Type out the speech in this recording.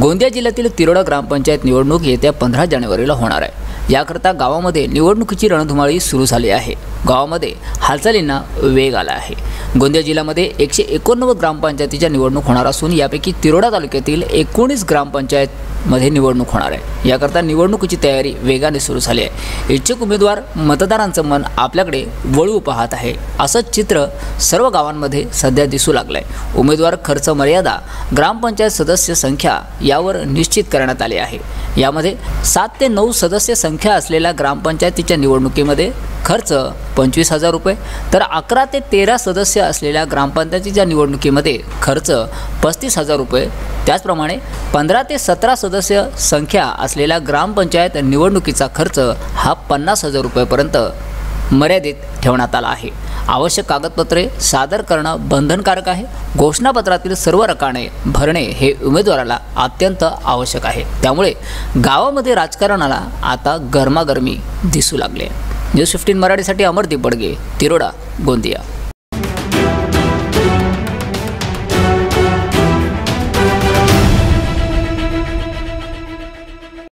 गोंदिया जिल्ह्यातील तिरोडा ग्रामपंचायत निवडणूक येत्या पंधरा जानेवारीला होणार आहे. याकरता गावामध्ये निवडणुकीची रणधुमाळी सुरू झाली आहे. गावामध्ये हालचालींना वेग आला आहे. गोंदिया जिल्ह्यामध्ये एकशे एकोणनव्वद ग्रामपंचायतीच्या निवडणूक होणार असून यापैकी तिरोडा तालुक्यातील एकोणीस ग्रामपंचायत मध्ये निवडणूक होणार आहे. याकरता निवडणुकीची तयारी वेगाने सुरू झाली आहे. इच्छुक उमेदवार मतदारांचं मन आपल्याकडे वळू पाहत आहे असंच चित्र सर्व गावांमध्ये सध्या दिसू लागलं आहे उमेदवार खर्च मर्यादा ग्रामपंचायत सदस्य संख्या यावर निश्चित करण्यात आली आहे. यामध्ये सात ते नऊ सदस्य संख्या असलेल्या ग्रामपंचायतीच्या निवडणुकीमध्ये खर्च पंचवीस हजार रुपये तर अकरा ते तेरा सदस्य असलेल्या ग्रामपंचायतीच्या निवडणुकीमध्ये खर्च पस्तीस हजार रुपये त्याचप्रमाणे पंधरा ते सतरा सदस्य संख्या असलेल्या ग्रामपंचायत निवडणुकीचा खर्च हा पन्नास हजार रुपयेपर्यंत मर्यादित ठेवण्यात आला आहे. आवश्यक कागदपत्रे सादर करणं बंधनकारक आहे. घोषणापत्रातील सर्व रकाने भरणे हे उमेदवाराला अत्यंत आवश्यक आहे. त्यामुळे गावामध्ये राजकारणाला आता गरमागरमी दिसू लागले. न्यूज फिफ्टीन मराठीसाठी अमरदीप बडगे तिरोडा गोंदिया.